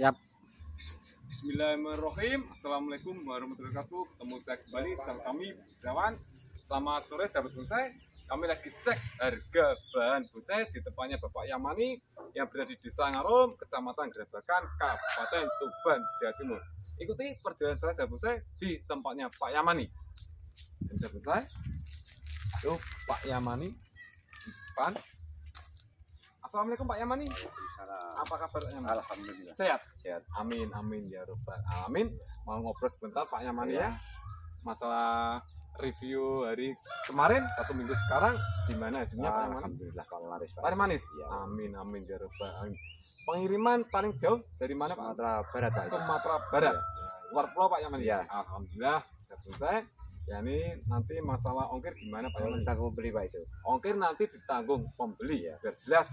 Siap. Bismillahirrahmanirrahim. Assalamualaikum warahmatullahi wabarakatuh. Ketemu saya kembali channel kami Bisrawan. Selamat sore sahabat bonsai. Kami lagi cek harga bahan bonsai di tempatnya Bapak Yamani yang berada di Desa Ngarum, Kecamatan Gerebakan, Kabupaten Tuban, Jawa Timur. Ikuti perjalanan saya sahabat bonsai di tempatnya Pak Yamani. Dan sahabat bonsai, itu Pak Yamani di depan. Assalamualaikum Pak Yamani. Apa kabar Pak Yamani? Alhamdulillah. Sehat? Sehat. Amin, amin ya robbal alamin. Mau ngobrol sebentar Pak Yamani Iya. ya. Masalah review hari kemarin satu minggu sekarang gimana hasilnya Pak Yamani? Alhamdulillah kalau laris Pak. Paling manis. Iya. Amin, amin ya robbal alamin. Pengiriman paling jauh dari mana Pak? Sumatera Barat Pak. Sumatera Barat. Luar pulau Pak Yamani. Iya. Alhamdulillah. sudah selesai. Ya ini nanti masalah ongkir gimana Pak Yamani? mau beli Pak itu. Ongkir nanti ditanggung pembeli ya. Biar jelas.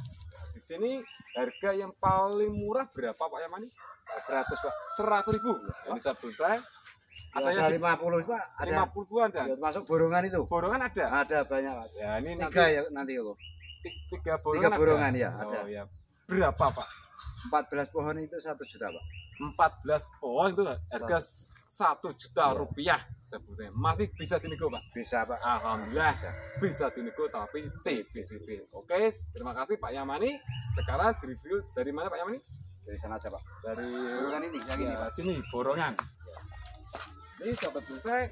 Di sini harga yang paling murah berapa Pak Yamani? 100 Pak. Seratus ribu. Ini sabun saya. Ada Ada yang 50 Pak. Ada 50 ribuan dan Ya, masuk borongan itu. borongan ada. Ada banyak Pak. Ya ini nanti Tiga ya nanti ti- tiga borongan. Tiga ada. borongan, ya, Oh, ada. ya. Berapa Pak? 14 pohon itu 1 juta Pak. 14 pohon itu harga satu juta Iya. rupiah sebutnya. Masih bisa dinego Pak. Bisa Pak. Alhamdulillah bisa dinego tapi TPCP. Oke, terima kasih Pak Yamani. Sekarang review dari mana Pak Yamani? Dari sana aja Pak. Dari Borongan ini, yang ini Ya, Pak. sini borongan. Ini sahabat bonsai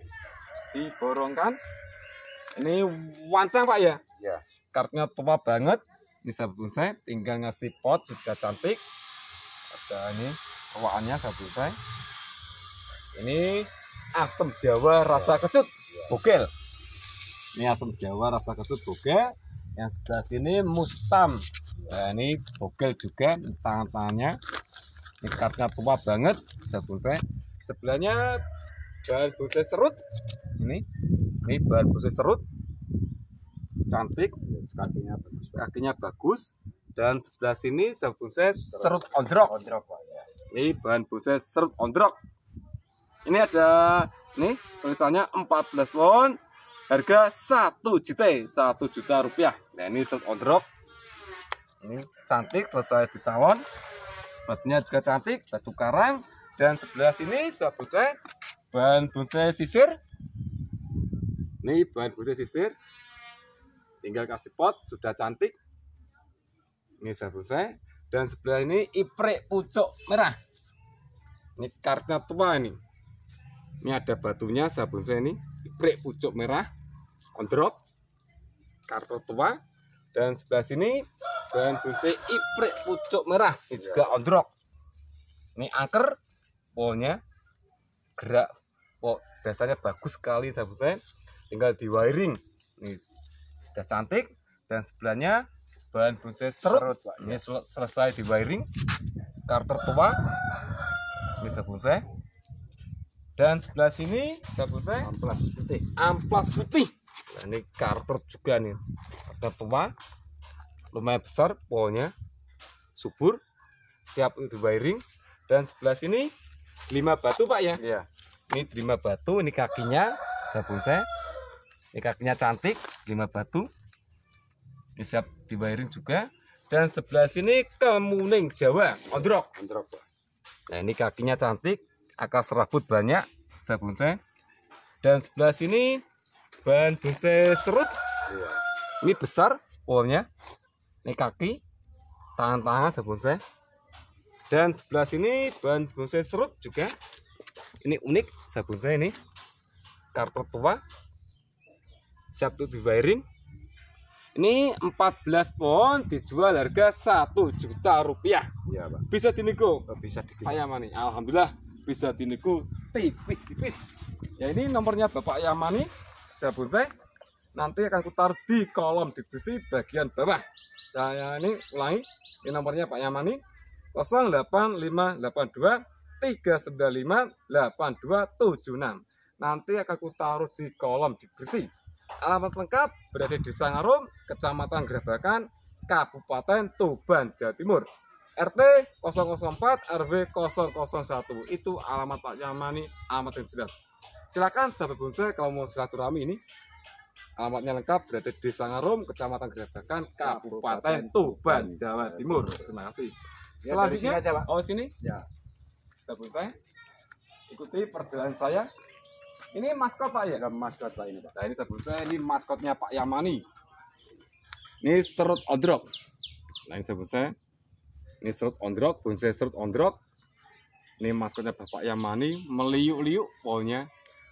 diborongkan. Ini wancang Pak ya? Ya. Kartnya tua banget. Ini sahabat bonsai tinggal ngasih pot sudah cantik. Ada ini bawaannya sahabat bonsai. Ini asam Jawa rasa kecut bogel. Ini asam Jawa rasa kecut bogel. Yang sebelah sini mustam. Nah, ini bogel juga tangan-tangannya ini kartnya tua banget bonsai sebelahnya bahan bonsai serut ini ini bahan bonsai serut cantik Kakinya bagus kakinya bagus dan sebelah sini bonsai serut ondrok Ondrok Pak. Ya. ini bahan bonsai serut ondrok ini ada nih tulisannya 14 won harga 1 juta 1 juta rupiah. Nah ini serut ondrok ini cantik selesai di salon batunya juga cantik batu karang dan sebelah sini sebutnya bahan bonsai sisir. Ini bahan bonsai sisir. Tinggal kasih pot sudah cantik. Ini saya bonsai dan sebelah ini iprek pucuk merah. Ini kartnya tua ini ini ada batunya saya bonsai ini. Iprek pucuk merah ondrok kartu tua. Dan sebelah sini bahan bonsai iprek pucuk merah. Ini juga ondrok ini angker pohonnya gerak. Po dasarnya bagus sekali sahabat saya. Tinggal di wiring. Ini udah cantik. Dan sebelahnya bahan bonsai serut. Serut Pak. ini sel- selesai di wiring. Karter tua. Ini sahabat bonsai dan sebelah sini sahabat saya Amplas putih. amplas putih. Nah, ini karter juga nih. Karter tua lumayan besar pohonnya. Subur siap untuk wiring. Dan sebelah sini lima batu pak ya? Iya. ini lima batu ini kakinya sabun saya. Ini kakinya cantik lima batu. Ini siap di wiring juga. Dan sebelah sini kemuning jawa ondrok. Ondrok Pak. Nah ini kakinya cantik, akar serabut banyak, saya. Dan sebelah sini bahan bonsai serut, Iya. ini besar pohonnya. Ini kaki, tangan-tangan saya. Dan sebelah sini bahan bonsai serut juga. Ini unik sabun saya ini. Kartu tua. Siap untuk di wiring. Ini 14 pohon dijual harga 1 juta rupiah Iya Pak. bisa dinego Oh, Bisa dikit. Pak Bisa dinego tipis-tipis ya ini nomornya Bapak Yamani. Saya bonsai nanti akan kutar di kolom deskripsi bagian bawah. Saya ini ulangi ini nomornya Pak Yamani. 08582 395 8276 nanti akan kutaruh di kolom deskripsi alamat lengkap berada di Sangarum Kecamatan Gerabakan Kabupaten Tuban Jawa Timur RT 004 RW 001 itu alamat Pak Yamani alamat yang jelas. Silakan sahabat bonsai kalau mau silaturahmi ini alamatnya lengkap berada di Sangarum Kecamatan Gerabakan Kabupaten Tuban Jawa Timur. Terima kasih. Ya, selanjutnya aja Pak. oh sini. Ya. sahabat saya ikuti perjalanan saya. Ini maskot pak ya? Maskot Pak ini Pak. nah ini sahabat saya ini maskotnya Pak Yamani. Ini serut ondrok nah ini sahabat saya ini serut ondrok bonsai serut ondrok ini maskotnya Bapak Yamani meliuk-liuk pokoknya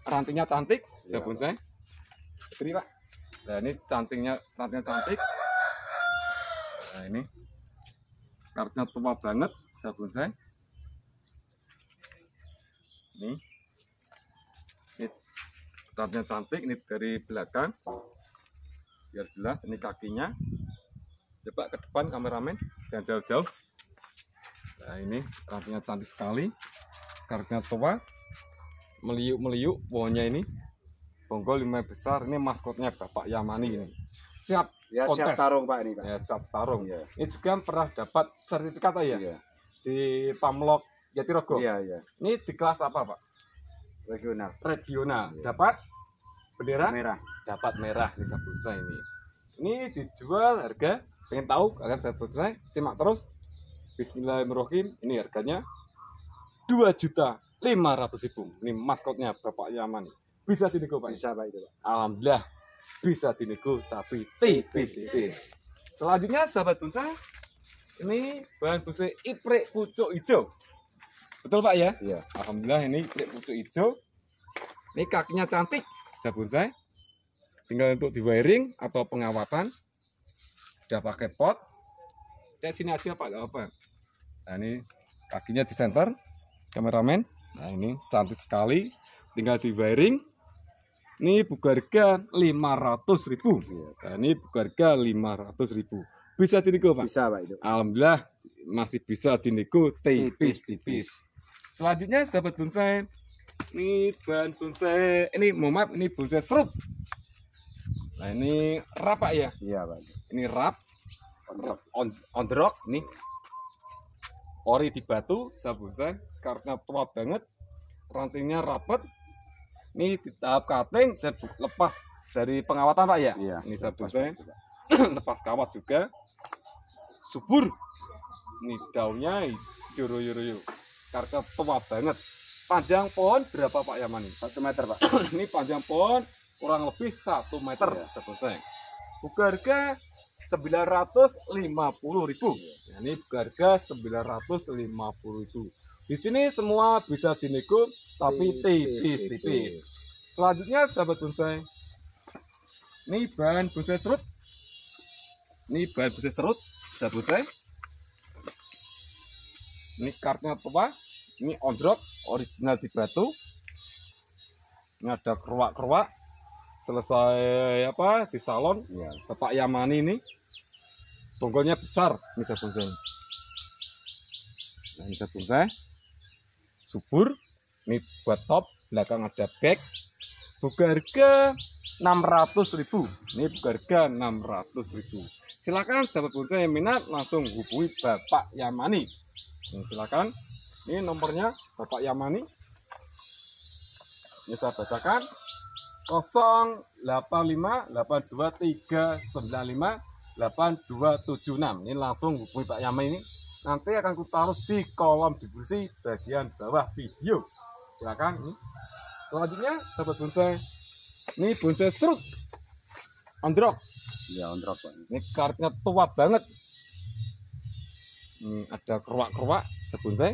rantingnya cantik sahabat saya ini pak. Nah ini cantingnya rantingnya cantik. Nah ini. Kartunya tua banget saya ini. Ini kartunya cantik ini dari belakang. Biar jelas ini kakinya. Coba ke depan kameramen jangan jauh-jauh nah ini rantingnya cantik sekali kartunya tua meliuk-meliuk pokoknya ini bonggol lima besar ini maskotnya Bapak Yamani ini siap Ya siap Kontes. tarung Pak ini Pak. ya siap tarung Iya. ini juga pernah dapat sertifikat ya Iya. di Pamlok Jatirogo Iya iya. ini di kelas apa Pak Regional. regional Iya. dapat bendera Merah. dapat merah di Sabusa ini ini dijual harga pengen tahu akan saya saya simak terus Bismillahirrahmanirrahim ini harganya 2 juta 500 ribu ini maskotnya Bapak Yaman bisa dinego Pak Bisa Pak itu Pak. Alhamdulillah bisa dinego tapi tipis-tipis. Selanjutnya sahabat bonsai, ini bahan bonsai iprek pucuk hijau. Betul Pak ya? Iya. Alhamdulillah ini iprek pucuk hijau. Ini kakinya cantik sahabat bonsai. Tinggal untuk di wiring atau pengawatan. Sudah pakai pot. Ya sini aja Pak, gak apa. Nah ini kakinya di center, kameramen. Nah ini cantik sekali. Tinggal di wiring. Ini buka harga 500 ribu. Iya. Nah, ini buka harga 500 ribu. Bisa dinego Pak? Bisa Pak itu. Alhamdulillah masih bisa dinego tipis-tipis. Selanjutnya sahabat bonsai, ini bahan bonsai, ini mohon maaf, ini bonsai serut. Nah ini rap Pak ya, Iya Pak. ini rap, Kontrak. on, on the rock, nih. Ori di batu, bonsai, karena tua banget, rantingnya rapet. Ini di tahap cutting dan lepas dari pengawatan Pak ya. Iya. Ini Pak. lepas kawat juga subur ini daunnya hijau royo karena tua banget panjang pohon berapa Pak Yaman ini? Satu meter Pak. ini panjang pohon kurang lebih satu meter Iya. buka harga 950.000 ribu. Nah, ini harga 950.000 ribu. Di sini semua bisa dinego tapi tipis-tipis selanjutnya sahabat bonsai. Ini bahan bonsai serut. Ini bahan bonsai serut sahabat bonsai. Ini kartnya tua ini ondrok original di batu. Ini ada keruak-keruak. Selesai apa? Di salon. Iya. Bapak Yamani ini bonggolnya besar sahabat bonsai nah sahabat bonsai subur. Ini buat top belakang ada back buka harga 600 ribu. Ini buka harga 600 ribu. Silakan sahabat bonsai yang minat langsung hubungi Bapak Yamani. Ini silakan. Ini nomornya Bapak Yamani. Ini saya bacakan. 085 82395 8276 ini langsung hubungi Pak Yamani ini. Nanti akan kutaruh di kolom deskripsi bagian bawah video. Silakan. Ini selanjutnya sahabat bonsai ini bonsai serut. Androk Iya kontrak Pak. ini kartnya tua banget. Ini ada keruak-keruak sebonsai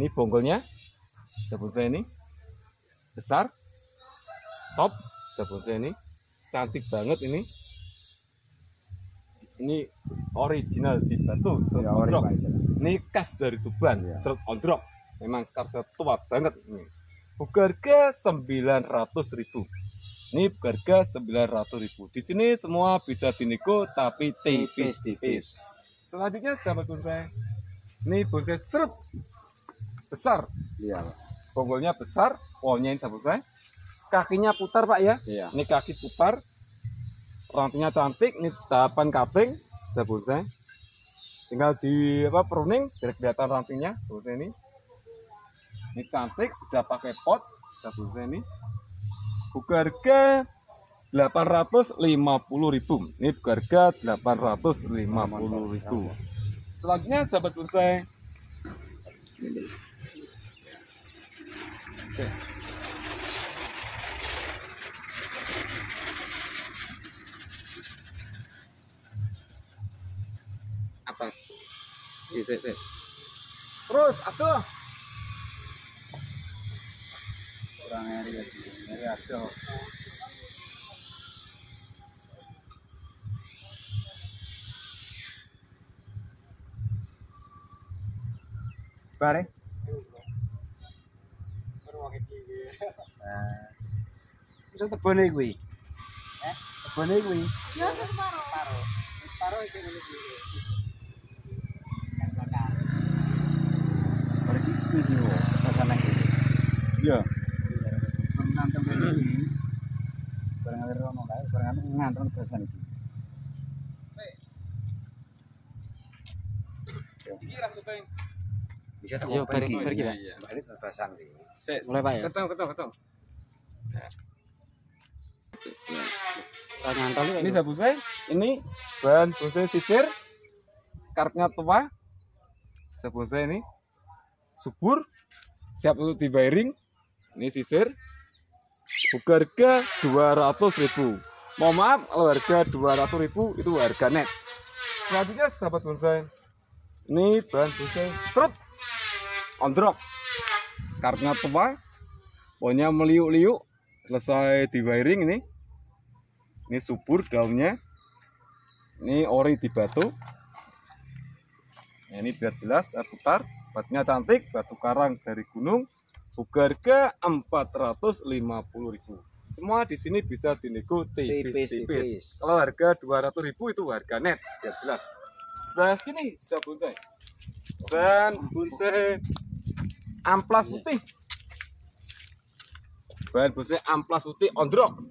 ini bonggolnya sebonsai ini. Besar. Top sebonsai ini. Cantik banget ini ini original di batu Ya ondrok. Ini khas dari Tuban Iya. serut ondrok memang kartnya tua banget ini. Harga 900 ribu. Ini harga 900 ribu. Di sini semua bisa dinego tapi tipis-tipis selanjutnya sahabat bonsai? Ini bonsai serut besar. Iya. Pak. bonggolnya besar pohonnya ini sahabat bonsai? Kakinya putar pak ya. Iya. ini kaki putar rantingnya cantik ini tahapan cutting sahabat bonsai tinggal di apa pruning biar kelihatan rantingnya bonsai ini. Ini cantik sudah pakai pot sahabat bonsai ini. Buka harga 850.000 ini buka harga 850.000 selanjutnya sahabat bonsai. Atas Iya, sik, sik. terus aduh Kurang ngeri lagi. Ngeri ada. Bare? Nah. Bisa tebone kuwi. Eh, tebone kuwi. Ya, separuh. Bare iki video ke sana iki. iya Ngantem iki. Bareng ngalih rono kae, bareng nganten ke sana iki. kira syuting Bisa tak Yo, kita. Iya. Balik kebasan iki. sik Mulai Pak ya. ketong ketong ketong nyantol ini sabu saya ini bahan bonsai sisir kartnya tua sabu saya ini subur siap untuk dibayering ini sisir. Buka harga 200 ribu. Mohon maaf kalau harga 200 ribu itu harga net. Selanjutnya sahabat bonsai. Ini bahan bonsai serut. Ondrok kartnya tua pokoknya meliuk-liuk selesai dibayering ini. Ini subur daunnya. Ini ori di batu. Nah, ini biar jelas saya putar batunya cantik batu karang dari gunung harga 450.000 semua di sini bisa dinego Tipis, tipis-tipis. Tipis. kalau harga 200.000 itu harga net biar jelas. Nah sini saya bonsai dan bonsai amplas putih. Bahan bonsai amplas putih ondrok.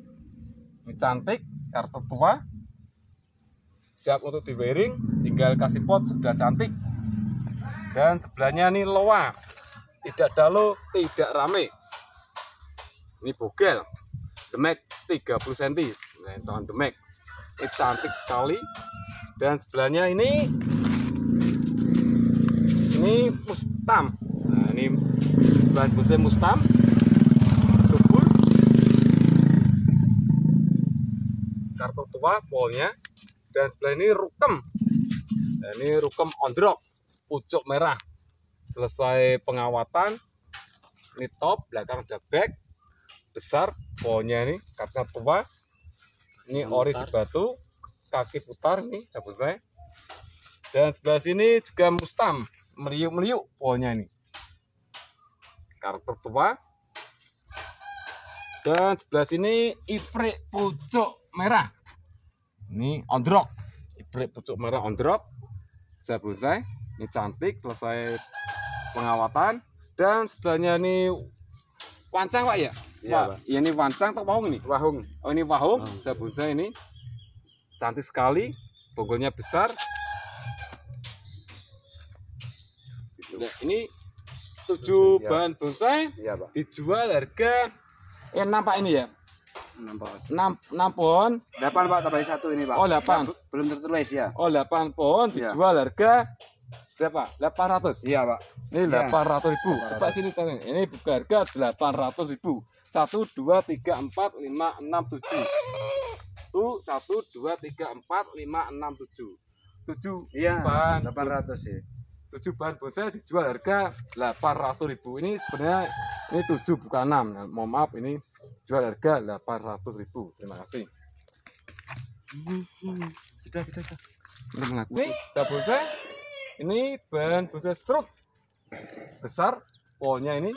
Ini cantik kartu tua. Siap untuk di wearing tinggal kasih pot sudah cantik dan sebelahnya ini loa. Tidak dalo tidak rame. Ini bogel. Demek 30 cm nah, tangan demek. Ini cantik sekali. Dan sebelahnya ini ini mustam. Nah ini bahan bonsai mustam. Subur. Kartu tua polnya dan sebelah ini rukem. Nah, ini rukem ondrok pucuk merah. Selesai pengawatan ini top belakang ada back besar polnya ini karena tua. Ini ori di batu kaki putar nih sahabat saya. Dan sebelah sini juga mustam meliuk-meliuk polnya ini. Karakter tua. Dan sebelah sini iprik pucuk merah. Ini ondrok iprik pucuk merah ondrok saya bonsai ini cantik selesai pengawatan dan sebelahnya ini wancang pak ya Iya, pak. Iya, ini wancang atau wahung ini Wahung. oh ini wahung saya bonsai ini cantik sekali bonggolnya besar Nah, ini tujuh Iya. bahan bonsai Iya, Pak. dijual harga eh enam pak ini ya Nampak. enam enam pohon Delapan Pak, tambah satu ini Pak. Oh, delapan. Belum tertulis ya. oh delapan pohon Iya. dijual harga berapa? Delapan ratus? Iya Pak. ini delapan ratus ribu. Coba sini tanya ini buka harga delapan ratus ribu. Satu dua tiga empat lima enam tujuh. Tuh satu dua tiga empat lima enam tujuh. Tujuh Iya. bahan. Delapan ratus ya. tujuh bahan bonsai dijual harga delapan ratus ribu. Ini sebenarnya ini tujuh bukan enam. Nah, mohon maaf ini jual harga delapan ratus ribu. Terima kasih. Sudah sudah sudah. Udah mengaku. Ini saya bonsai ini bahan bonsai serut besar pohonnya ini.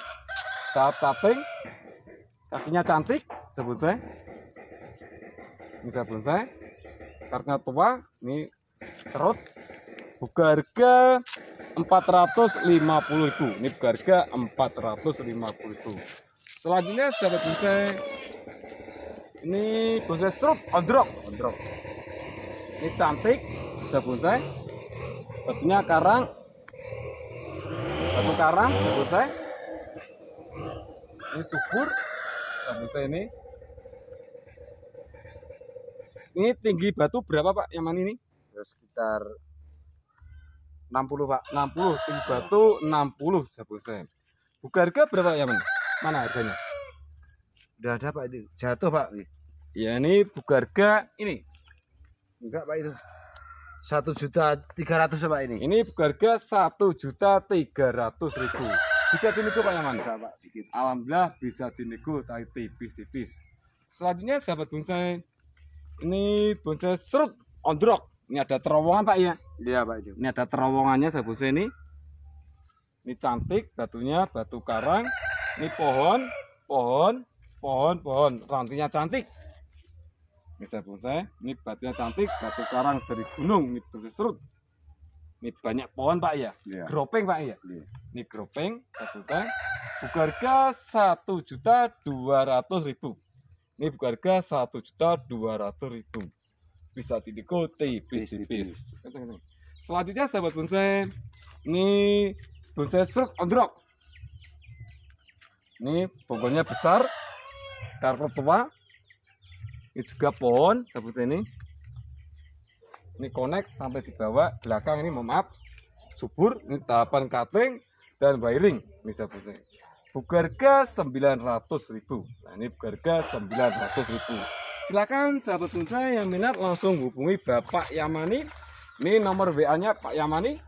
Tahap tapping. Kakinya cantik saya. Bonsai ini saya. Bonsai karena tua ini serut. Buka harga 450.000 ini buka harga 450.000 selanjutnya sahabat bonsai ini bonsai struk ondrok ondrok ini cantik sahabat bonsai batunya karang. Batu karang bonsai ini subur. Bonsai ini. Ini tinggi batu berapa pak yang mana ini? Ya, sekitar 60 Pak. 60 tinggi batu 60 sahabat saya buka harga berapa ya men mana harganya? Udah ada Pak itu. Jatuh Pak. ya ini buka harga ini. Enggak Pak itu. Satu juta tiga ratus Pak ini. ini harga satu juta tiga ratus ribu. Bisa dinego Pak Yaman Bisa Pak dikit. Alhamdulillah bisa dinego tapi tipis-tipis. Selanjutnya sahabat bonsai ini bonsai serut ondrok ini ada terowongan Pak ya? Iya Pak itu. ini ada terowongannya sahabat bonsai ini. Ini cantik batunya batu karang. Ini pohon pohon pohon pohon. Rantingnya cantik sahabat bonsai ini batunya cantik batu karang dari gunung ini bonsai serut ini banyak pohon pak ya Iya. gropeng pak ya Iya. ini gropeng sahabat bonsai buka harga satu juta dua ratus ribu ini buka harga satu juta dua ratus ribu bisa dinego tipis-tipis Kenceng-kenceng. Selanjutnya sahabat bonsai, ini bonsai serut ondrok. Ini pokoknya besar, karpet tua. Ini juga pohon, bonsai ini. Ini connect sampai di bawah, belakang ini mohon maaf, subur. Ini tahapan cutting dan wiring. Ini. Buka harga 900 ribu. Nah ini buka harga 900 ribu. Silakan sahabat bonsai yang minat langsung hubungi Bapak Yamani ini nomor WA-nya Pak Yamani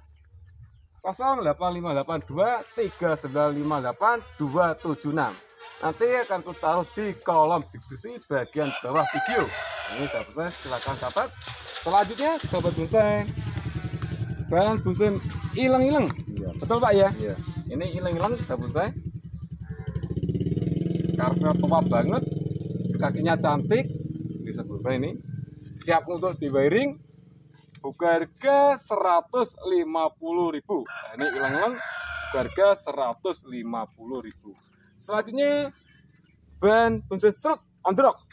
0858 3958 276. Nanti akan kutaruh di kolom deskripsi bagian bawah video. Ini sahabat saya silakan catat. Selanjutnya sahabat bonsai bahan bonsai ilang-ilang. Iya. Betul Pak ya? Iya. Ini ilang-ilang sahabat bonsai. Karena tua banget, kakinya cantik. Bisa bonsai ini. Siap untuk di wiring buka harga 150.000 nah, ini hilang-hilang harga 150.000 selanjutnya ban bonsai strut ondrok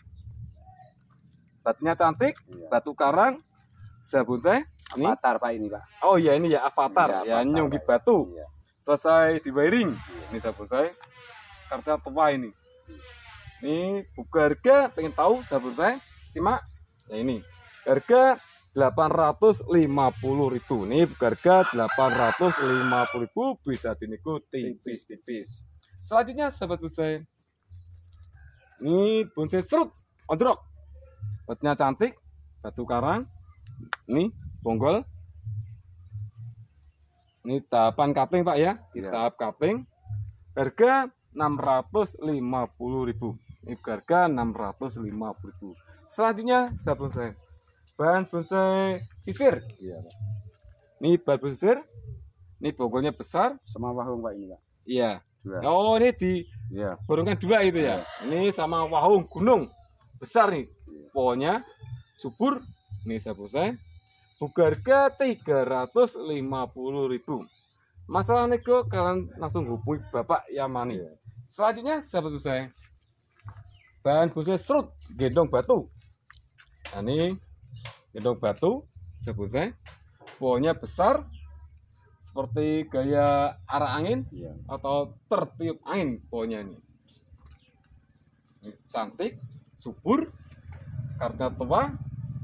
batunya cantik Iya. batu karang bonsai ini. Avatar Pak ini Pak. oh ya ini ya avatar. Iya, ya avatar, nyunggi Pak. batu. Iya. selesai di wiring ini bonsai karena tua ini. Ini buka harga pengen tahu bonsai simak. Ya ini. Harga 850.000 ini buka harga 850.000 bisa dinego tipis-tipis selanjutnya sahabat bonsai ini bonsai serut ondrok. Batunya cantik batu karang. Ini bonggol. Ini tahapan cutting pak ya. Di Iya. tahap cutting. Harga 650.000 ini harga 650.000 selanjutnya sahabat bonsai bahan bonsai sisir. Iya Pak. ini bahan bonsai sisir. Ini bonggolnya besar. Sama wahung Pak ini Pak. iya Dua. oh ini di Iya. borongkan dua itu ya? Ini sama wahung gunung. Besar nih. Pohonnya subur nih sahabat bonsai buka harga 350.000 masalah nego kalian langsung hubungi bapak Yamani. Iya. selanjutnya sahabat bonsai bahan bonsai serut gendong batu. Nah, ini gendong batu sahabat bonsai pohonnya besar seperti gaya arah angin Iya. atau tertiup angin pohonnya ini. Cantik, subur, karena tua,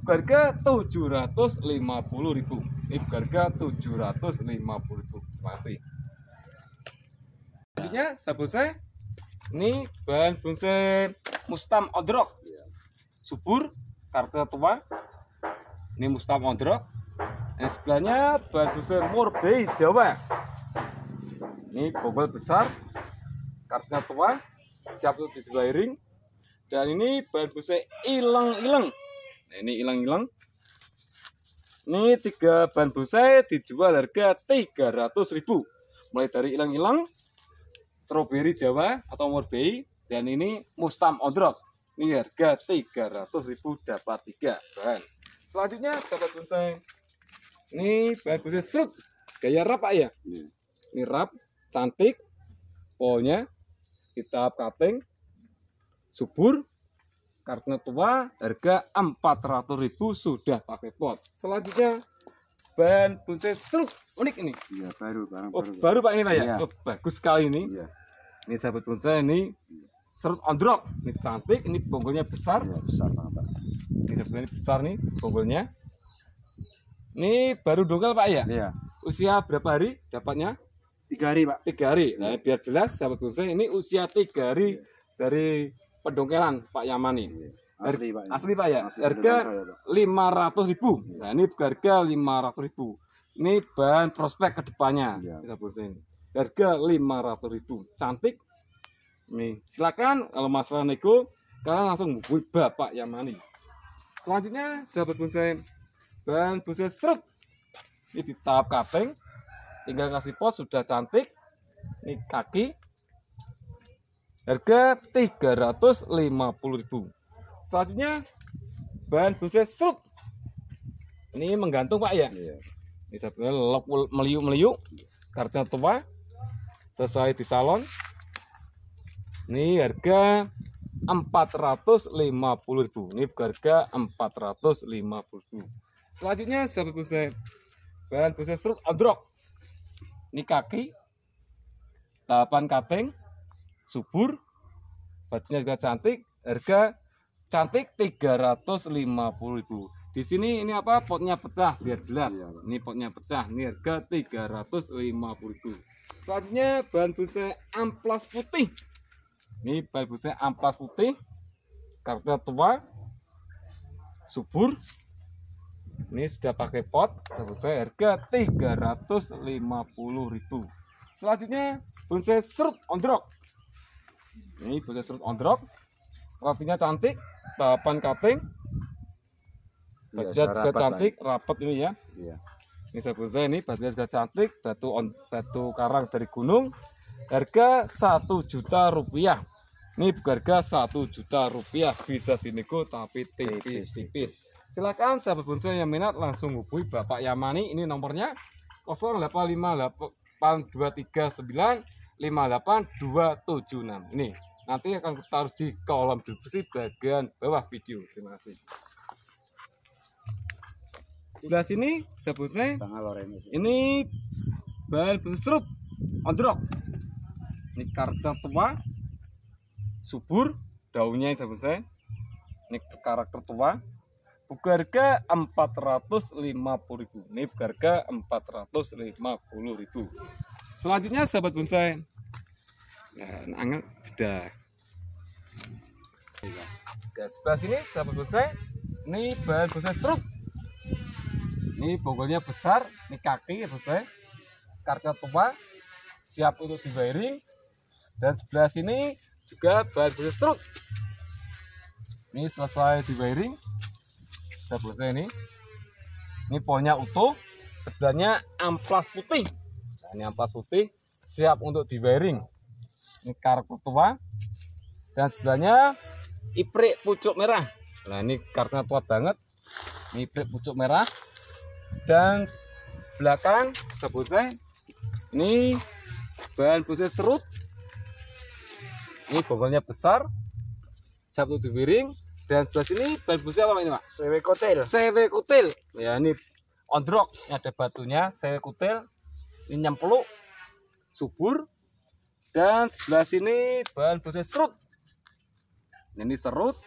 harga 750.000. Ini harga 750.000. Masih. Selanjutnya sahabat bonsai, ini bahan bonsai mustam ondrok. Subur, karena tua. Ini mustam ondrok. Yang sebelahnya bonsai murbei Jawa. Ini bobol besar, kartunya tua, siap untuk diwiring. Dan ini bahan bonsai ilang-ilang. Nah, ini ilang-ilang. Ini tiga bahan bonsai dijual harga 300.000 Mulai dari ilang-ilang, strawberry Jawa atau Morbei, dan ini mustam ondrok. Ini harga 300.000 dapat tiga bahan. Selanjutnya dapat bonsai. Ini bonsai serut, gaya rap Pak ya Iya. ini rap cantik pohonnya di tahap cutting subur karena tua harga 400.000 sudah pakai pot selanjutnya bahan bonsai serut unik ini Iya baru barang oh baru. baru pak ini pak ya Iya. oh, bagus sekali ini Iya. ini sahabat bonsai ini serut ondrok ini cantik ini bonggolnya besar Iya besar banget Pak. ini besar nih bonggolnya ini baru dongkal pak ya Iya. usia berapa hari dapatnya tiga hari pak tiga hari. Nah, biar jelas sahabat bonsai ini usia tiga hari dari pendongkelan Pak Yamani. asli pak ini. Asli Pak ya. Asli Harga saya, Pak. lima ratus ribu. Nah ini harga lima ratus ribu. Ini bahan prospek ke depannya. Iya. Sahabat ini. Harga lima ratus ribu. Cantik. Nih silakan kalau masalah nego kalian langsung hubungi Bapak Yamani. Selanjutnya sahabat bonsai bahan bonsai serut. Ini di tahap kaping. Tinggal kasih pot sudah cantik. Ini kaki. Harga 350.000. Selanjutnya bahan bonsai serut. Ini menggantung Pak ya. Iya. Ini sebenarnya lelok meliuk-meliuk. Karena tua. Selesai di salon. Ini harga 450.000. Ini harga 450.000. Selanjutnya sahabat bonsai bahan bonsai serut ondrok. Ini kaki. Tahapan kating. Subur. Batunya juga cantik. Harga cantik 350.000. Di sini ini apa? Potnya pecah biar jelas. Iya. Ini potnya pecah. Ini harga 350.000. Selanjutnya bahan bonsai amplas putih. Ini bahan bonsai amplas putih. Karena tua. Subur. Ini sudah pakai pot. Bonsai harga 350.000. Selanjutnya bonsai serut ondrok. Ini bonsai serut ondrok. Rapinya cantik, tahapan kaping, Iya, Baja juga cantik, rapat ini ya. Iya. Ini saya bonsai ini batunya juga cantik, batu on, batu karang dari gunung. Harga satu juta rupiah. Ini harga satu juta rupiah bisa dinego tapi tipis-tipis. Silakan sahabat bonsai yang minat langsung hubungi Bapak Yamani. Ini nomornya 085823958276. Ini nanti akan kita taruh di kolom deskripsi bagian bawah video. Terima kasih. Sebelah sini sahabat bonsai itu. ini bahan serut ondrok ini karta tua subur daunnya sahabat saya ini karakter tua buka harga 450.000 ini buka harga 450.000 selanjutnya sahabat bonsai nah, angel sudah ke sebelah sini sahabat bonsai ini bahan bonsai serut ini bonggolnya besar, ini kaki ya bonsai. Karena tua, siap untuk di wiring. Dan sebelah sini juga bahan bonsai serut. Ini selesai di wiring. Kita bonsai ini. Ini pohonnya utuh. Sebelahnya amplas putih. Nah, ini amplas putih siap untuk di wiring. Ini karakter tua. Dan sebelahnya iprik pucuk merah. Nah ini karena tua banget. Ini iprik pucuk merah dan belakang sebutnya ini bahan bonsai serut ini bonggolnya besar siap untuk diwiring dan sebelah sini bahan bonsai apa ini pak? CW Kotel. CW kutil ya ini ondrok ini ada batunya CW kutil ini nyempluk subur. Dan sebelah sini bahan bonsai serut. Ini serut.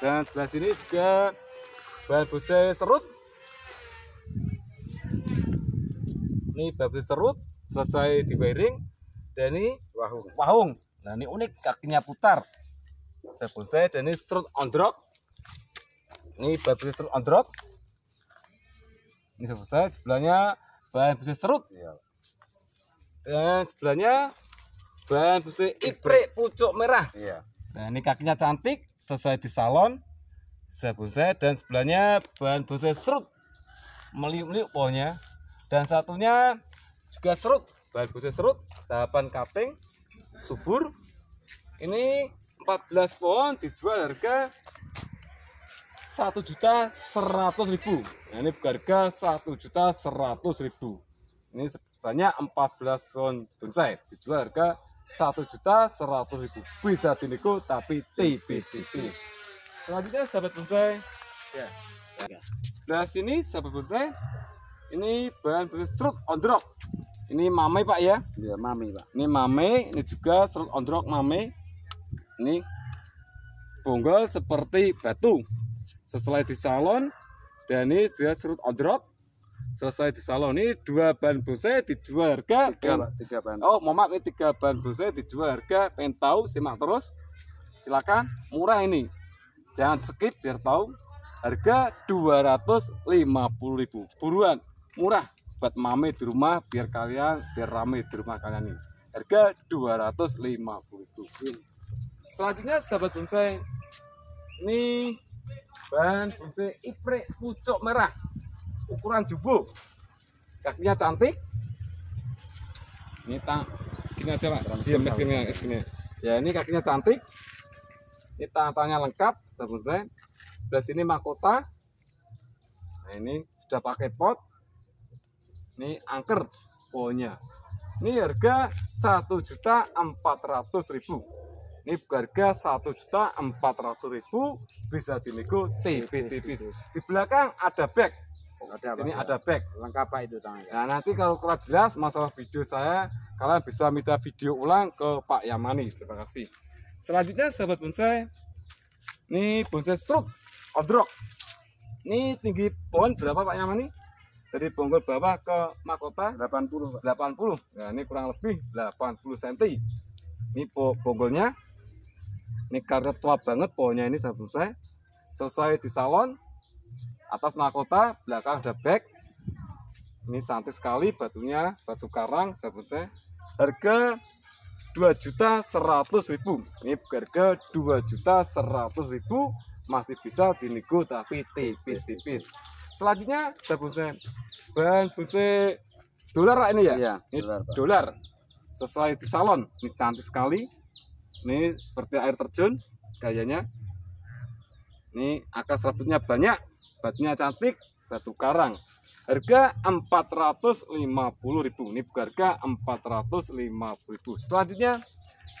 Dan sebelah sini juga bahan bonsai serut. Ini bonsai serut selesai di wiring. Dan ini Wahung. wahung. Nah ini unik kakinya putar bonsai dan ini serut ondrok ini bahan bonsai serut ondrok ini selesai sebelahnya bahan bonsai serut. Iya. dan sebelahnya bahan bonsai iprik pucuk merah. Iya. nah ini kakinya cantik selesai di salon. Saya bonsai dan sebelahnya bahan bonsai serut. Meliuk-meliuk pohonnya. Dan satunya juga serut bahan bonsai serut. Tahapan cutting subur. Ini 14 pohon dijual harga satu juta seratus ribu. Nah, ini harga satu juta seratus ribu. Ini sebanyak 14 pohon bonsai dijual harga satu juta seratus ribu. Bisa dinego tapi tipis-tipis selanjutnya sahabat bonsai. Ya. Nah sini sahabat bonsai. Ini bahan bonsai serut ondrok ini mamai pak ya? Iya, mami, Pak. ini mame ini juga serut ondrok mame ini bonggol seperti batu. Sesuai di salon dan ini juga serut ondrok selesai di salon ini dua ban bose dijual harga tiga pak tiga bahan. Oh mohon maaf ini tiga ban bose dijual harga. Pengen tahu simak terus. Silakan murah ini. Jangan skip biar tahu. Harga 250.000 buruan murah. Buat mame di rumah biar kalian biar rame di rumah kalian ini. Harga 250.000 selanjutnya sahabat bonsai ini ban bonsai ipre pucuk merah. Ukuran jumbo. Kakinya cantik. Ini tang gini aja pak. Diam di sini ya ini kakinya cantik. Ini tangan lengkap sahabat bonsai. Sebelah sini mahkota. Nah ini sudah pakai pot. Ini angker pohonnya. Ini harga satu juta empat ratus ribu ini harga satu juta empat ratus ribu bisa dinego tipis-tipis di belakang ada bag ada sini Pak. ada bag lengkap pak itu tangan Nah nanti kalau kurang jelas masalah video saya, kalian bisa minta video ulang ke Pak Yamani. Terima kasih. Selanjutnya sahabat bonsai, ini bonsai struk odrok. Ini tinggi pohon berapa Pak Yamani? Dari bonggol bawah ke mahkota 80 pak 80. Nah ini kurang lebih 80 cm. Ini bonggolnya. Ini karena tua banget pohonnya ini sahabat bonsai. Selesai di salon, atas mahkota, belakang ada bag, ini cantik sekali batunya batu karang sebutnya harga dua juta seratus ribu. Ini harga dua juta seratus ribu masih bisa dinego tapi tipis-tipis. Selanjutnya sebutnya bahan bunce dolar ini ya? Iya ini dolar pak. dolar. Sesuai di salon ini cantik sekali ini seperti air terjun gayanya. Ini akar serabutnya banyak batunya cantik batu karang. Harga 450.000 ini harga 450.000 selanjutnya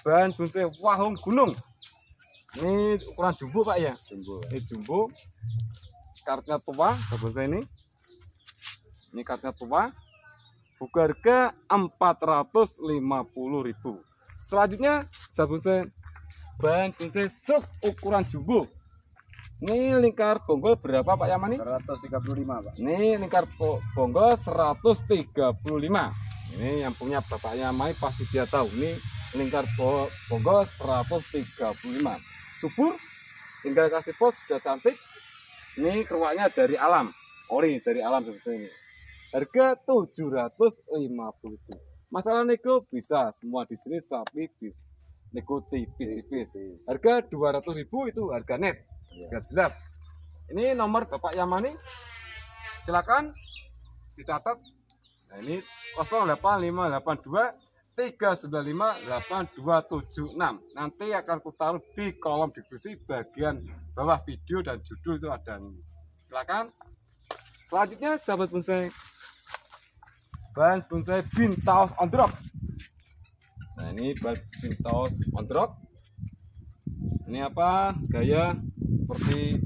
bahan bonsai wahung gunung. Ini ukuran jumbo pak ya? Jumbo. Ini jumbo. Kartnya tua bonsai ini. Ini kartnya tua. Buka harga 450.000 selanjutnya bonsai bahan bonsai struk ukuran jumbo. Ini lingkar bonggol berapa Pak Yamani? 135 pak. Ini lingkar bo- bonggol 135 ini yang punya bapaknya Yamani pasti dia tahu. Ini lingkar bo- bonggol 135 subur tinggal kasih pos sudah cantik. Ini keruaknya dari alam. Ori dari alam seperti ini. Harga 750 masalah nego bisa? Semua di sini tapi bis nego tipis-tipis harga 200.000 itu harga net. Iya. biar jelas. Ini nomor Bapak Yamani. Silakan dicatat. Nah ini 08582 395 8276 nanti akan kutaruh di kolom deskripsi bagian bawah video dan judul itu ada silakan. Selanjutnya sahabat bonsai bahan bonsai bintaus on drop nah ini bahan bintaus on drop ini apa? Gaya seperti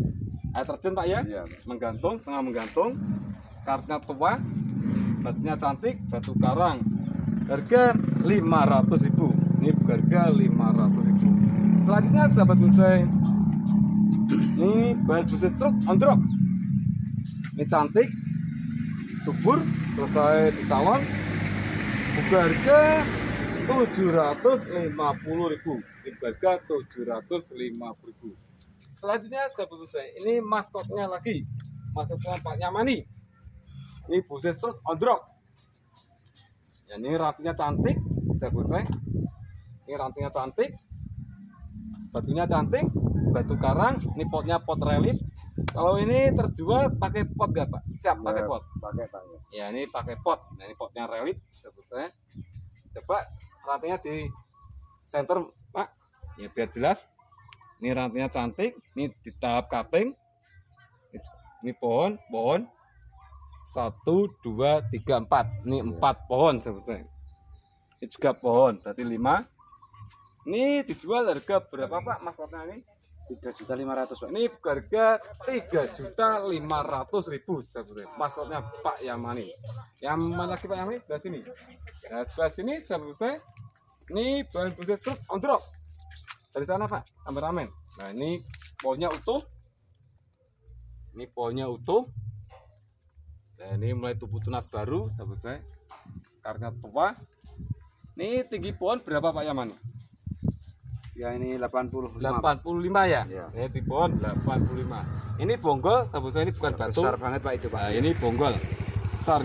air terjun pak ya? Iya. Menggantung setengah menggantung. Kartnya tua batunya cantik batu karang. Harga 500.000 ini harga 500.000 selanjutnya sahabat bonsai ini bahan bonsai struk on drop ini cantik subur selesai di salon. Harga 750.000 ini harga 750.000 selanjutnya sahabat bonsai ini maskotnya lagi. Maskotnya Pak Nyamani. Ini bonsai struk on drop ya, ini rantingnya cantik sahabat bonsai ini rantingnya cantik. Batunya cantik batu karang. Ini potnya pot relief kalau ini terjual pakai pot gak pak? Siap pakai pot. pakai pak ya. ya ini pakai pot. Nah ini potnya relief sebetulnya. Coba rantingnya di center pak. Ya biar jelas. Ini rantingnya cantik ini di tahap cutting. Ini pohon pohon. Satu dua tiga empat. Ini empat pohon sebetulnya. Ini juga pohon berarti lima. Ini dijual harga berapa pak mas potnya ini tiga juta lima ratus pak. Ini harga tiga juta lima ratus ribu maskotnya Pak Yamani. Yang mana lagi Pak Yamani? Sebelah sini. Nah sebelah sini sebetulnya ini bahan busa struk on drop dari sana Pak. Kameramen nah ini pohonnya utuh. Ini pohonnya utuh. Nah, ini mulai tubuh tunas baru, sahabat saya. Karena tua. Ini tinggi pohon berapa Pak Yaman? Ya ini 85. 85 ya? Iya. Ini tinggi pohon 85. Ini bonggol, sahabat saya ini bukan batu. Besar banget Pak itu Pak. Nah, ini bonggol. Besar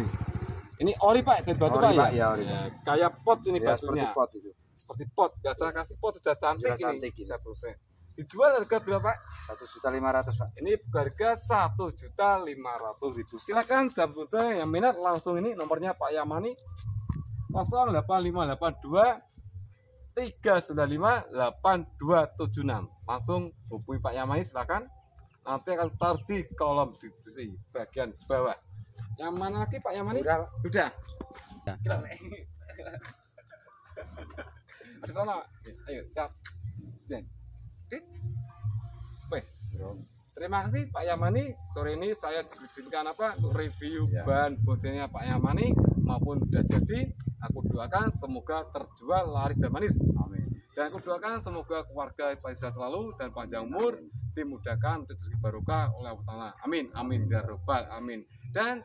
ini. Ori Pak, dari batu Ori, Pak, ya? ya, ori, Ya, Kayak pot ini ya, seperti batunya. pot itu. Seperti pot. Gak salah kasih pot sudah cantik Sudah ini. cantik ini. Saya. Dijual harga berapa Pak? Satu juta lima ratus Pak. Ini harga satu juta lima ratus ribu. Silakan sahabat saya yang minat langsung ini nomornya Pak Yamani 08582 395 8276. Langsung hubungi Pak Yamani silakan. Nanti akan taruh di kolom deskripsi bagian bawah. Yang mana lagi Pak Yamani? Sudah. Ada mana? Ayo, siap. Jen. Dit. Weh, Terima kasih Pak Yamani. Sore ini saya diizinkan apa untuk review Ya. bahan boncennya Pak Yamani maupun sudah jadi. Aku doakan semoga terjual laris dan manis. Amin. Dan aku doakan semoga keluarga Pak sehat selalu dan panjang umur dimudahkan untuk rezeki barokah oleh Allah. Amin. Amin ya robbal amin. Dan